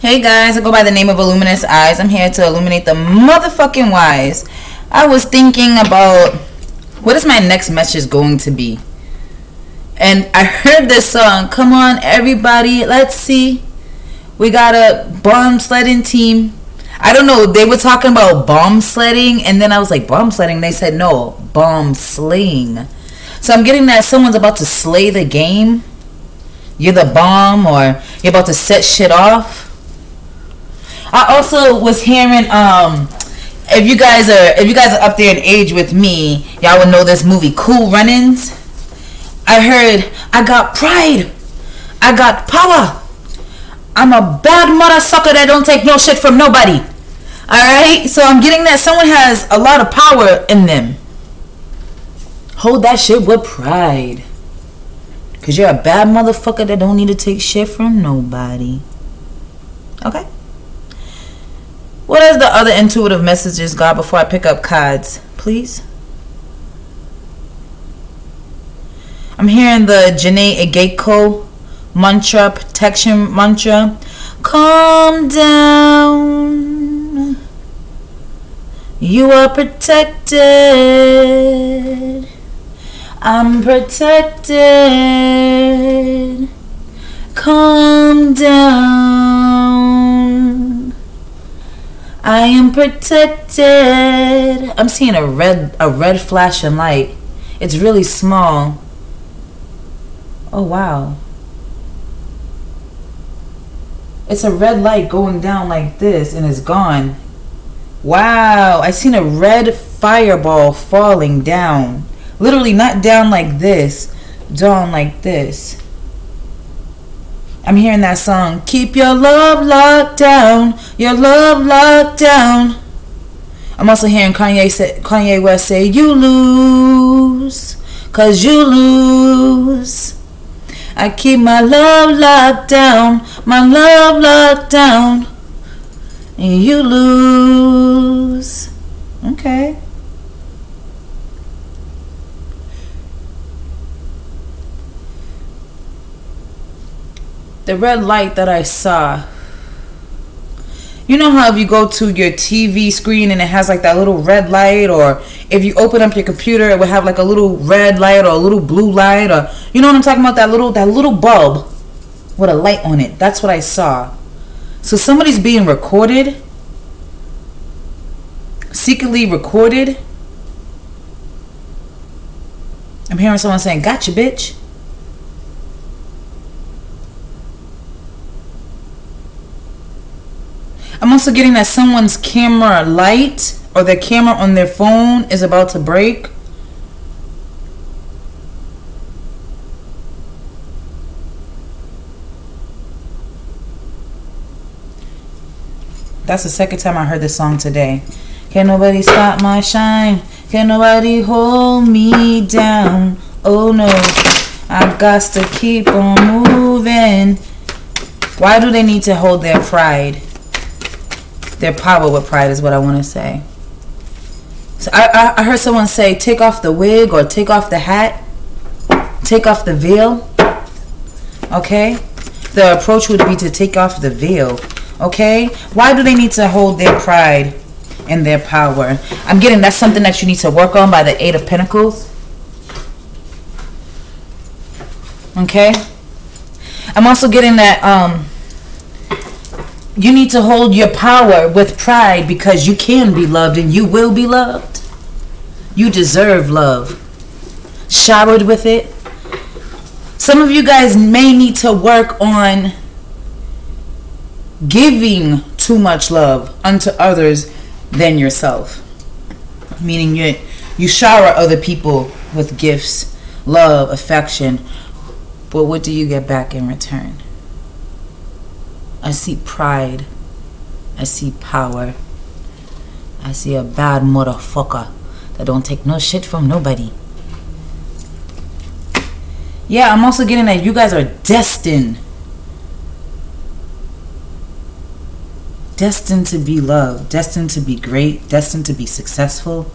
Hey guys, I go by the name of Illuminous Eyes. I'm here to illuminate the motherfucking wise. I was thinking about what is my next message going to be? And I heard this song. Come on, everybody, let's see. We got a bomb sledding team. I don't know. They were talking about bomb sledding, and then I was like, bomb sledding. They said no, bomb slaying. So I'm getting that someone's about to slay the game. You're the bomb, or you're about to set shit off I also was hearing um if you guys are if you guys are up there in age with me, y'all would know this movie Cool Runnings. I heard I got pride. I got power. I'm a bad mother sucker that don't take no shit from nobody. Alright? So I'm getting that someone has a lot of power in them. Hold that shit with pride. Cause you're a bad motherfucker that don't need to take shit from nobody. Okay? What is the other intuitive messages, God, before I pick up cards? Please. I'm hearing the Jhené Aiko mantra, protection mantra. Calm down. You are protected. I'm protected. Calm down. I am protected. I'm seeing a red a red flashing light. It's really small. Oh wow. It's a red light going down like this and it's gone. Wow, I seen a red fireball falling down. Literally not down like this, down like this. I'm hearing that song. Keep your love locked down. Your love locked down. I'm also hearing Kanye say, Kanye West say, "You lose, cause you lose." I keep my love locked down, my love locked down, and you lose. Okay. The red light that I saw. You know how if you go to your TV screen and it has like that little red light, or if you open up your computer, it would have like a little red light or a little blue light, or you know what I'm talking about? That little that little bulb with a light on it. That's what I saw. So somebody's being recorded, secretly recorded. I'm hearing someone saying, "Gotcha, bitch." I'm also getting that someone's camera light or their camera on their phone is about to break. That's the second time I heard this song today. Can nobody stop my shine? Can nobody hold me down? Oh no, I've got to keep on moving. Why do they need to hold their pride? Their power with pride is what I want to say. So I, I, heard someone say, take off the wig or take off the hat, take off the veil. Okay? The approach would be to take off the veil. Okay? Why do they need to hold their pride and their power? I'm getting that's something that you need to work on by the Eight of Pentacles. Okay? I'm also getting that um you need to hold your power with pride because you can be loved and you will be loved. You deserve love. Showered with it. Some of you guys may need to work on giving too much love unto others than yourself. Meaning you you shower other people with gifts, love, affection, but what do you get back in return? I see pride. I see power. I see a bad motherfucker that don't take no shit from nobody. Yeah, I'm also getting that you guys are destined. Destined to be loved, destined to be great, destined to be successful.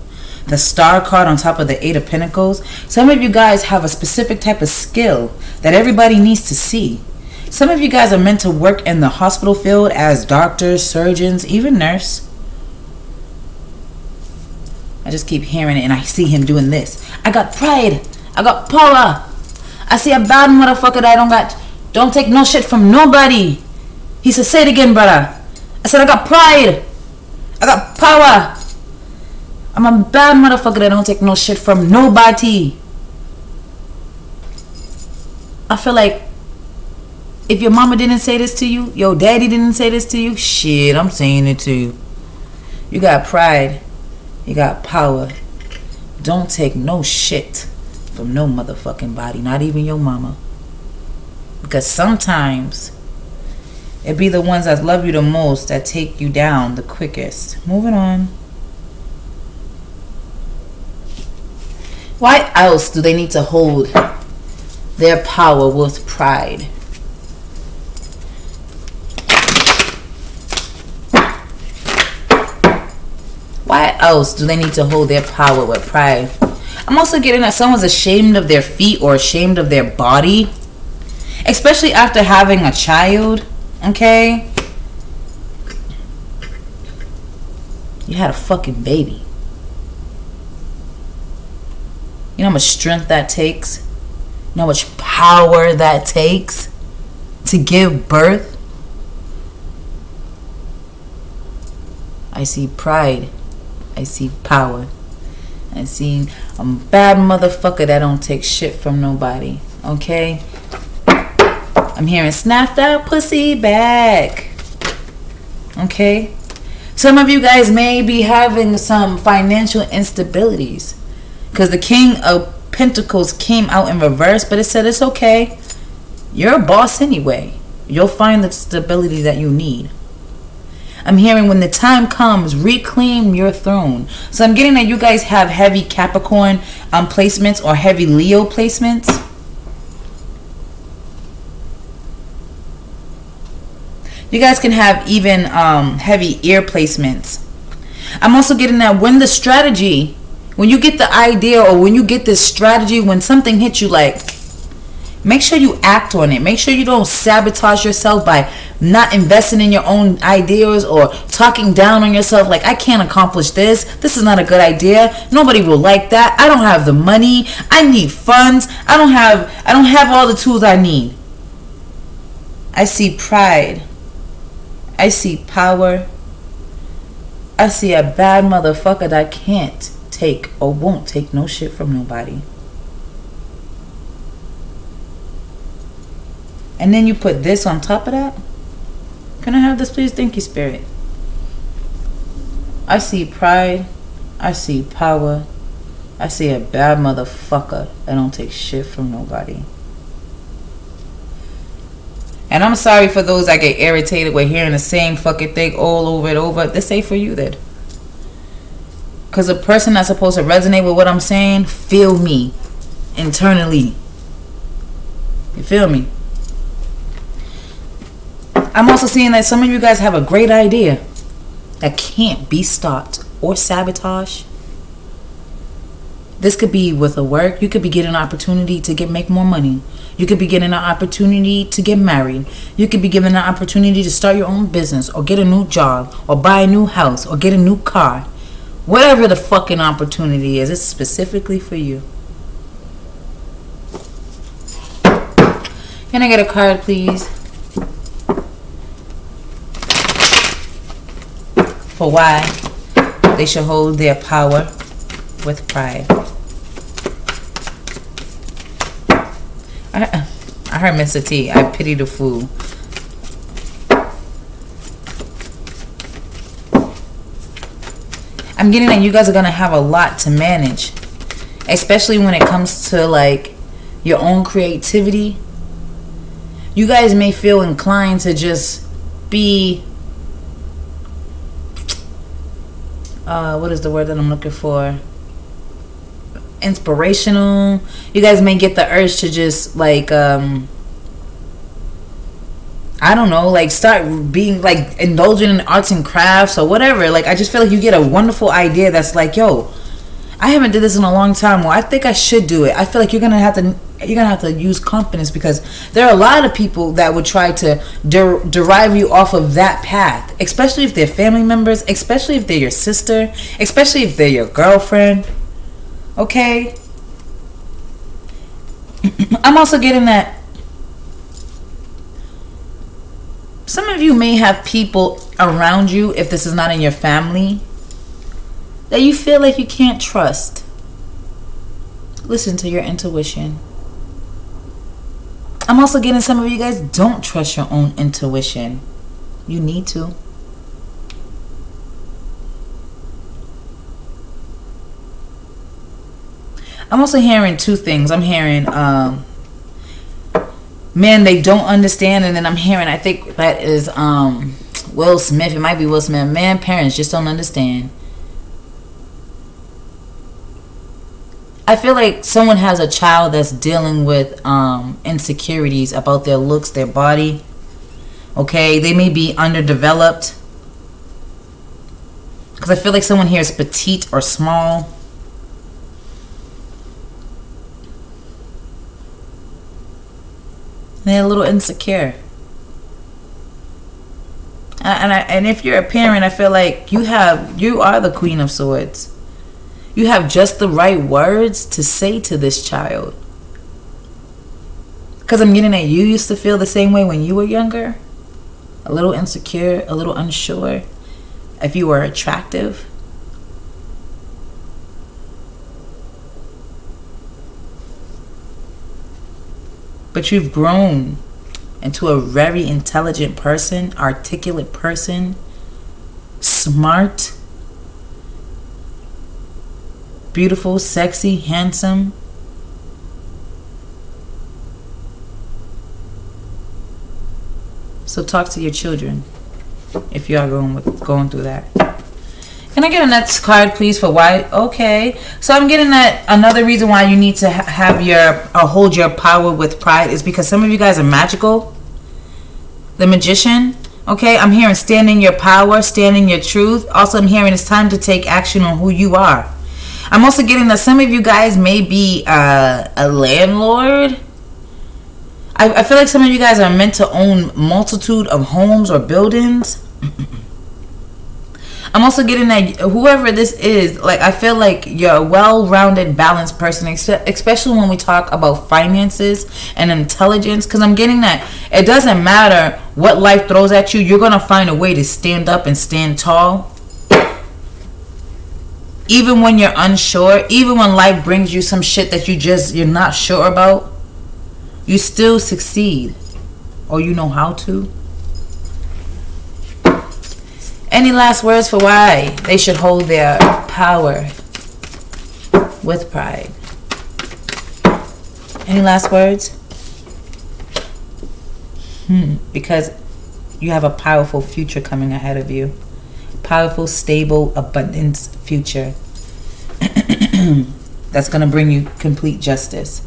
The star card on top of the eight of pentacles. Some of you guys have a specific type of skill that everybody needs to see. Some of you guys are meant to work in the hospital field as doctors, surgeons, even nurse. I just keep hearing it and I see him doing this. I got pride. I got power. I see a bad motherfucker that I don't got. Don't take no shit from nobody. He said, say it again, brother. I said, I got pride. I got power. I'm a bad motherfucker that don't take no shit from nobody. I feel like if your mama didn't say this to you, your daddy didn't say this to you, shit, I'm saying it to you. You got pride. You got power. Don't take no shit from no motherfucking body, not even your mama. Because sometimes it be the ones that love you the most that take you down the quickest. Moving on. Why else do they need to hold their power with pride? Why else do they need to hold their power with pride? I'm also getting that someone's ashamed of their feet or ashamed of their body, especially after having a child. Okay? You had a fucking baby. You know how much strength that takes? You know how much power that takes to give birth? I see pride. I see power. I see a bad motherfucker that don't take shit from nobody. Okay? I'm hearing snap that pussy back. Okay? Some of you guys may be having some financial instabilities. Because the King of Pentacles came out in reverse, but it said it's okay. You're a boss anyway. You'll find the stability that you need. I'm hearing when the time comes, reclaim your throne. So I'm getting that you guys have heavy Capricorn um, placements or heavy Leo placements. You guys can have even um, heavy ear placements. I'm also getting that when the strategy, when you get the idea or when you get this strategy, when something hits you like, make sure you act on it. Make sure you don't sabotage yourself by not investing in your own ideas or talking down on yourself like I can't accomplish this. This is not a good idea. Nobody will like that. I don't have the money. I need funds. I don't have I don't have all the tools I need. I see pride. I see power. I see a bad motherfucker that can't take or won't take no shit from nobody. And then you put this on top of that? Can I have this, please? Thank you, Spirit. I see pride. I see power. I see a bad motherfucker that don't take shit from nobody. And I'm sorry for those that get irritated with hearing the same fucking thing all over and over. This ain't for you then. Because a person that's supposed to resonate with what I'm saying, feel me internally. You feel me? I'm also seeing that some of you guys have a great idea that can't be stopped or sabotaged. This could be with a work. You could be getting an opportunity to get make more money. You could be getting an opportunity to get married. You could be given an opportunity to start your own business or get a new job or buy a new house or get a new car. Whatever the fucking opportunity is, it's specifically for you. Can I get a card, please? For why they should hold their power with pride. I, I heard Mr. T. I pity the fool. I'm getting that you guys are going to have a lot to manage. Especially when it comes to like your own creativity. You guys may feel inclined to just be uh, what is the word that I'm looking for? inspirational. You guys may get the urge to just like um I don't know, like start being like indulging in arts and crafts or whatever. Like I just feel like you get a wonderful idea that's like, yo, I haven't did this in a long time. Well, I think I should do it. I feel like you're gonna have to you're gonna have to use confidence because there are a lot of people that would try to der- derive you off of that path, especially if they're family members, especially if they're your sister, especially if they're your girlfriend. Okay. I'm also getting that some of you may have people around you, if this is not in your family, that you feel like you can't trust. Listen to your intuition. I'm also getting some of you guys don't trust your own intuition. You need to. I'm also hearing two things. I'm hearing, um, man, they don't understand, and then I'm hearing, I think that is um, Will Smith. It might be Will Smith. Man, parents just don't understand. I feel like someone has a child that's dealing with um, insecurities about their looks, their body. Okay, they may be underdeveloped. Because I feel like someone here is petite or small. They're a little insecure. And, I, and if you're a parent, I feel like you have you are the queen of swords. You have just the right words to say to this child. Because I'm getting at you used to feel the same way when you were younger. A little insecure, a little unsure. If you were attractive. But you've grown into a very intelligent person, articulate person, smart beautiful, sexy, handsome. So talk to your children if you are going with, going through that. Can I get a next card, please, for why? Okay, so I'm getting that another reason why you need to ha- have your or hold your power with pride is because some of you guys are magical. The magician. Okay, I'm hearing standing your power, standing your truth. Also, I'm hearing it's time to take action on who you are. I'm also getting that some of you guys may be uh, a landlord. I, I feel like some of you guys are meant to own multitude of homes or buildings. I'm also getting that whoever this is, like I feel like you're a well-rounded, balanced person, especially when we talk about finances and intelligence. Because I'm getting that it doesn't matter what life throws at you, you're gonna find a way to stand up and stand tall even when you're unsure, even when life brings you some shit that you just you're not sure about, you still succeed or you know how to. Any last words for why they should hold their power with pride? Any last words? Hmm, because you have a powerful future coming ahead of you powerful, stable, abundance future that's going to bring you complete justice.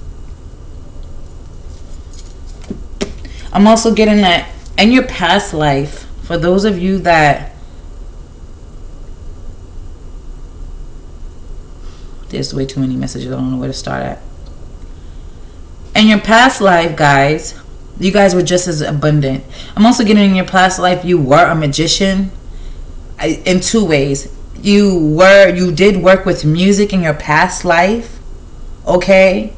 I'm also getting that in your past life, for those of you that there's way too many messages, I don't know where to start at. In your past life, guys, you guys were just as abundant. I'm also getting in your past life, you were a magician in two ways. You were you did work with music in your past life. Okay?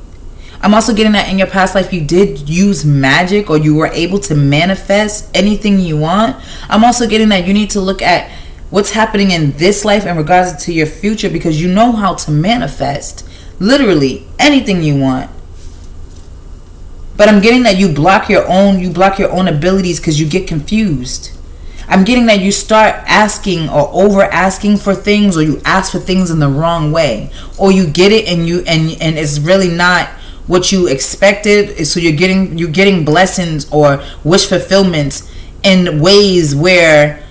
I'm also getting that in your past life you did use magic or you were able to manifest anything you want. I'm also getting that you need to look at what's happening in this life in regards to your future because you know how to manifest literally anything you want. But I'm getting that you block your own you block your own abilities cuz you get confused. I'm getting that you start asking or over asking for things or you ask for things in the wrong way or you get it and you and and it's really not what you expected. So you're getting you're getting blessings or wish fulfillments in ways where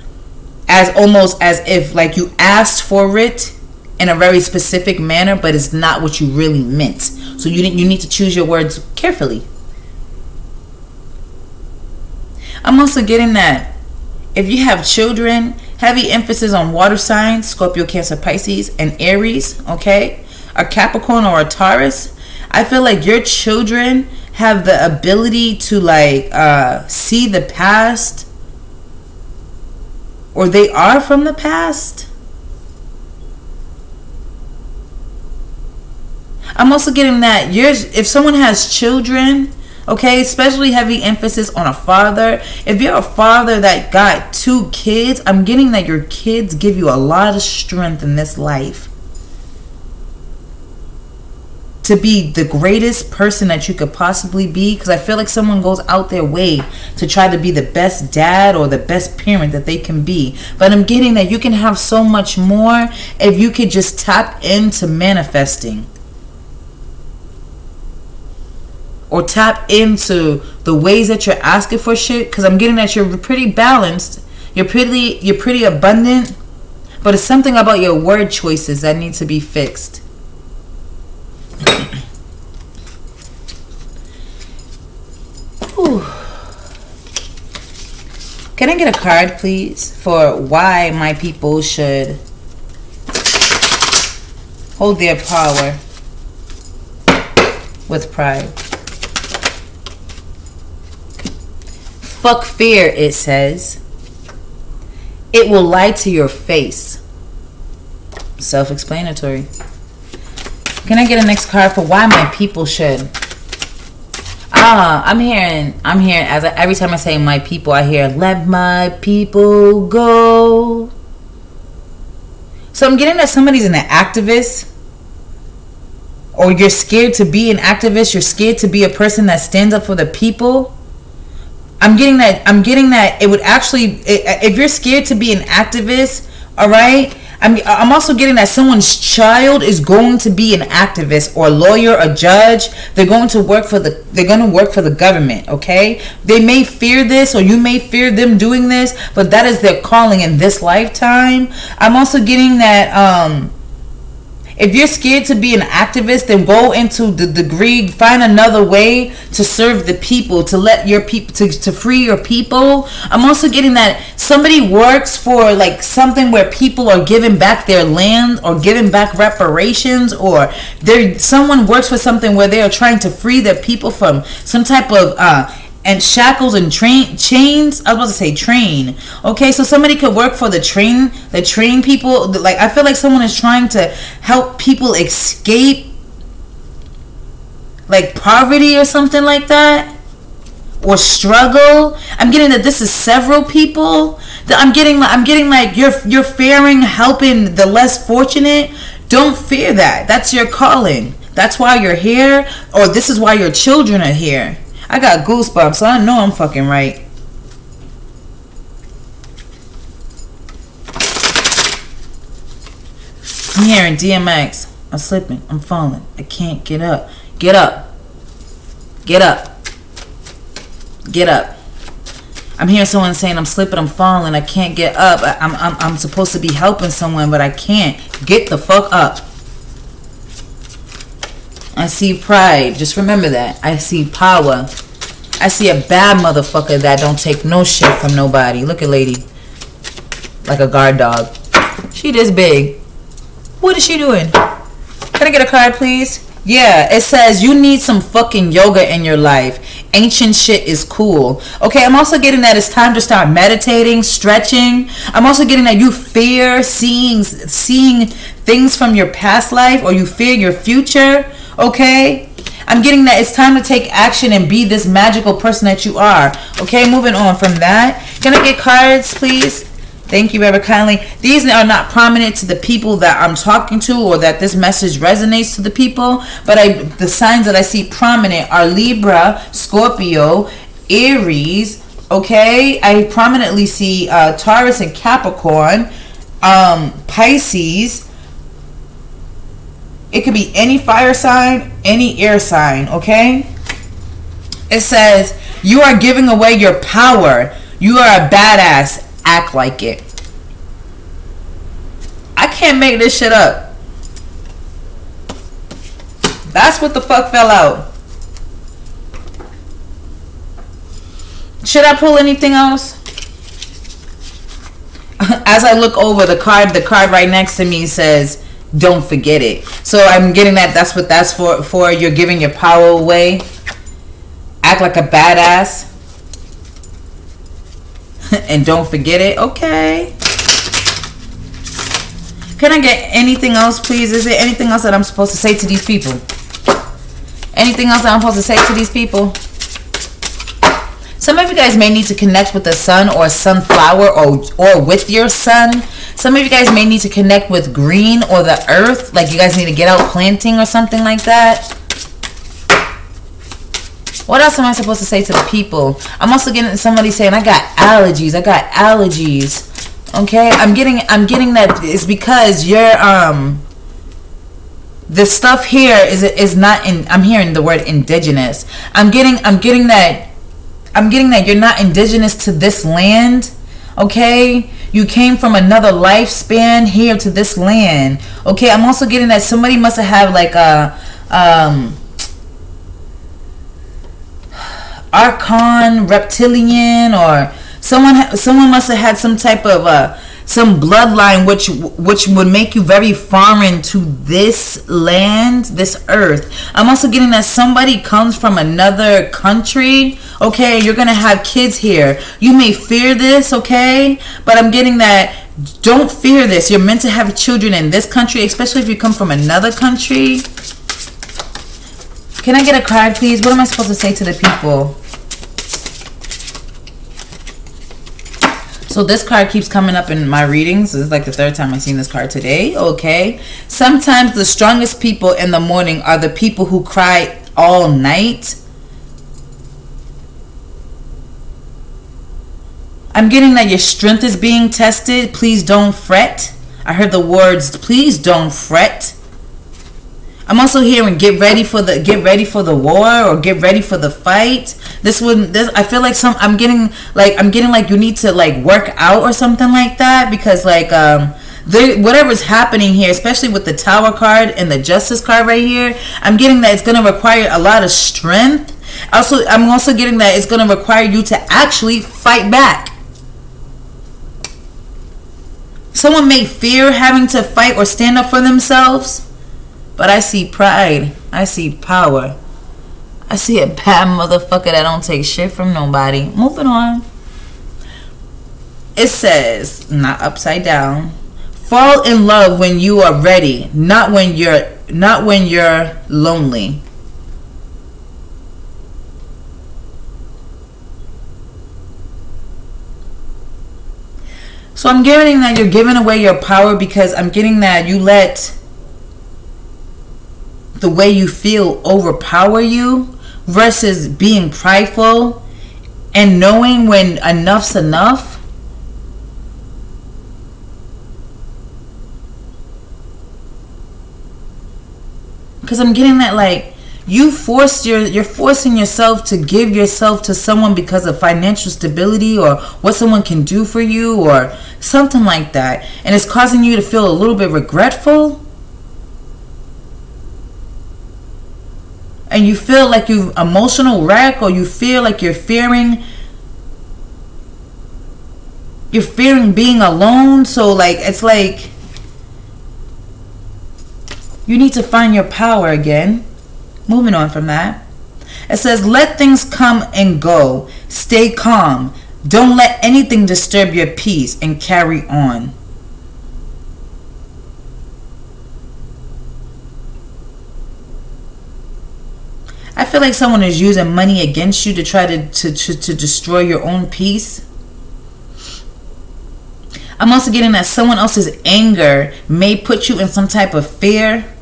as almost as if like you asked for it in a very specific manner but it's not what you really meant. So you you need to choose your words carefully. I'm also getting that if you have children, heavy emphasis on water signs, Scorpio, Cancer, Pisces, and Aries, okay? A Capricorn or a Taurus. I feel like your children have the ability to like uh, see the past or they are from the past. I'm also getting that yours if someone has children, okay, especially heavy emphasis on a father. If you're a father that got two kids, I'm getting that your kids give you a lot of strength in this life to be the greatest person that you could possibly be because I feel like someone goes out their way to try to be the best dad or the best parent that they can be. But I'm getting that you can have so much more if you could just tap into manifesting. Or tap into the ways that you're asking for shit because I'm getting that you're pretty balanced. You're pretty you're pretty abundant, but it's something about your word choices that need to be fixed. Can I get a card, please, for why my people should hold their power with pride? Fuck fear, it says. It will lie to your face. Self explanatory. Can I get a next card for why my people should? Ah, I'm hearing, I'm hearing, as I, every time I say my people, I hear, let my people go. So I'm getting that somebody's an activist, or you're scared to be an activist, you're scared to be a person that stands up for the people. I'm getting that, I'm getting that it would actually, if you're scared to be an activist, all right, I'm, I'm also getting that someone's child is going to be an activist or a lawyer, a judge. They're going to work for the they're going to work for the government, okay? They may fear this or you may fear them doing this, but that is their calling in this lifetime. I'm also getting that um if you're scared to be an activist, then go into the degree, find another way to serve the people, to let your people, to, to free your people. I'm also getting that somebody works for like something where people are giving back their land or giving back reparations, or there someone works for something where they are trying to free their people from some type of uh, and shackles and train chains. I was about to say train. Okay, so somebody could work for the train, the train people. Like I feel like someone is trying to help people escape like poverty or something like that or struggle. I'm getting that this is several people. That I'm getting I'm getting like you're you're fearing helping the less fortunate. Don't fear that. That's your calling. That's why you're here or this is why your children are here. I got goosebumps, so I know I'm fucking right. I'm hearing DMX. I'm slipping. I'm falling. I can't get up. Get up. Get up. Get up. I'm hearing someone saying I'm slipping, I'm falling, I can't get up. I'm, I'm, I'm supposed to be helping someone, but I can't. Get the fuck up. I see pride. Just remember that. I see power. I see a bad motherfucker that don't take no shit from nobody. Look at lady. Like a guard dog. She this big. What is she doing? Can I get a card, please? Yeah, it says you need some fucking yoga in your life. Ancient shit is cool. Okay, I'm also getting that it's time to start meditating, stretching. I'm also getting that you fear seeing seeing things from your past life or you fear your future. Okay? I'm getting that it's time to take action and be this magical person that you are. Okay, moving on from that. Can I get cards, please? Thank you very kindly. These are not prominent to the people that I'm talking to or that this message resonates to the people, but I the signs that I see prominent are Libra, Scorpio, Aries, okay? I prominently see uh, Taurus and Capricorn, um, Pisces, it could be any fire sign, any air sign, okay? It says, You are giving away your power. You are a badass. Act like it. I can't make this shit up. That's what the fuck fell out. Should I pull anything else? As I look over the card, the card right next to me says, don't forget it. So I'm getting that that's what that's for for you're giving your power away. Act like a badass. and don't forget it. Okay. Can I get anything else, please? Is there anything else that I'm supposed to say to these people? Anything else that I'm supposed to say to these people? Some of you guys may need to connect with the sun or sunflower or or with your sun. Some of you guys may need to connect with green or the earth. Like you guys need to get out planting or something like that. What else am I supposed to say to the people? I'm also getting somebody saying I got allergies. I got allergies. Okay, I'm getting I'm getting that it's because you're um the stuff here is is not in I'm hearing the word indigenous. I'm getting I'm getting that I'm getting that you're not indigenous to this land. Okay? You came from another lifespan here to this land. Okay? I'm also getting that somebody must have had like a um archon reptilian or someone someone must have had some type of uh some bloodline which which would make you very foreign to this land this earth. I'm also getting that somebody comes from another country okay? You're gonna have kids here. You may fear this okay? But i'm getting that don't fear this. You're meant to have children in this country especially if you come from another country. Can i get a card please? What am i supposed to say to the people So this card keeps coming up in my readings. This is like the third time I've seen this card today. Okay. Sometimes the strongest people in the morning are the people who cry all night. I'm getting that your strength is being tested. Please don't fret. I heard the words, please don't fret. I'm also hearing get ready for the get ready for the war or get ready for the fight. This would this I feel like some I'm getting like I'm getting like you need to like work out or something like that because like um there, whatever's happening here, especially with the Tower card and the Justice card right here, I'm getting that it's going to require a lot of strength. Also, I'm also getting that it's going to require you to actually fight back. Someone may fear having to fight or stand up for themselves. But I see pride. I see power. I see a bad motherfucker that don't take shit from nobody. Moving on. It says, not upside down. Fall in love when you are ready, not when you're not when you're lonely. So I'm getting that you're giving away your power because I'm getting that you let the way you feel overpower you versus being prideful and knowing when enough's enough. Because I'm getting that like you forced your you're forcing yourself to give yourself to someone because of financial stability or what someone can do for you or something like that and it's causing you to feel a little bit regretful and you feel like you emotional wreck or you feel like you're fearing you're fearing being alone. So like it's like you need to find your power again. Moving on from that. It says let things come and go. Stay calm. Don't let anything disturb your peace and carry on I feel like someone is using money against you to try to, to, to, to destroy your own peace. I'm also getting that someone else's anger may put you in some type of fear.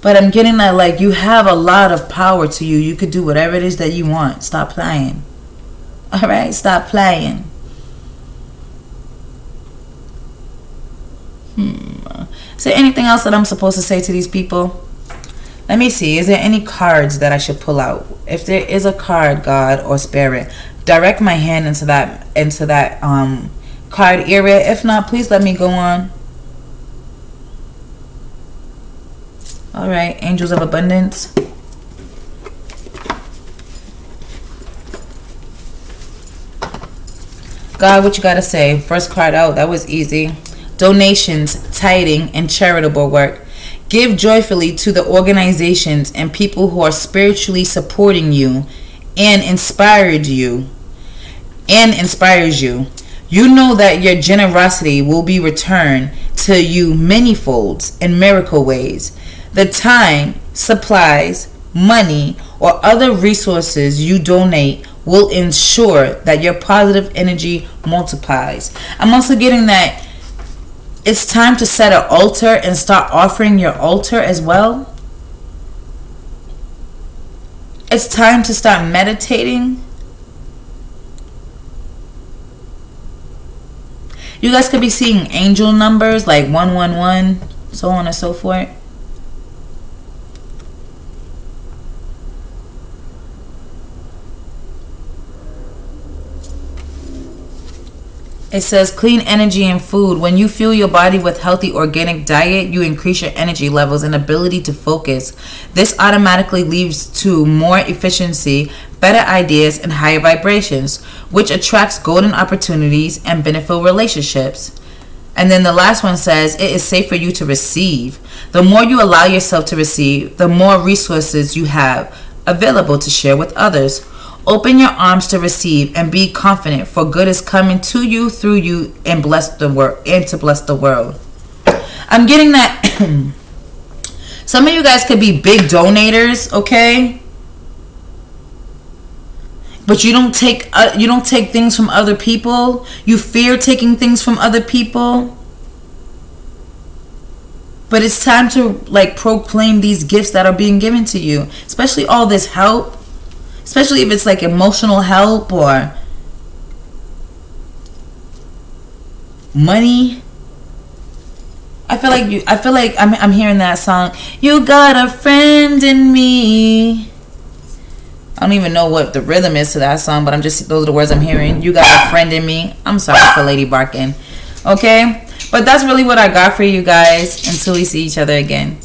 But I'm getting that like you have a lot of power to you. You could do whatever it is that you want. Stop playing. All right, stop playing. Hmm. Is there anything else that I'm supposed to say to these people? Let me see. Is there any cards that I should pull out? If there is a card, God or Spirit, direct my hand into that into that um card area. If not, please let me go on. All right, Angels of Abundance. God, what you got to say? First card out. That was easy. Donations, tithing, and charitable work. Give joyfully to the organizations and people who are spiritually supporting you and inspired you and inspires you. You know that your generosity will be returned to you many folds in miracle ways. The time, supplies, money, or other resources you donate will ensure that your positive energy multiplies. I'm also getting that it's time to set an altar and start offering your altar as well. It's time to start meditating. You guys could be seeing angel numbers like 111, so on and so forth. It says clean energy and food. When you fuel your body with healthy organic diet, you increase your energy levels and ability to focus. This automatically leads to more efficiency, better ideas, and higher vibrations, which attracts golden opportunities and beneficial relationships. And then the last one says it is safe for you to receive. The more you allow yourself to receive, the more resources you have available to share with others. Open your arms to receive and be confident, for good is coming to you through you and bless the world and to bless the world. I'm getting that some of you guys could be big donators, okay? But you don't take uh, you don't take things from other people. You fear taking things from other people. But it's time to like proclaim these gifts that are being given to you, especially all this help especially if it's like emotional help or money. I feel like you. I feel like I'm. I'm hearing that song. You got a friend in me. I don't even know what the rhythm is to that song, but I'm just those are the words I'm hearing. You got a friend in me. I'm sorry for lady barking. Okay, but that's really what I got for you guys. Until we see each other again.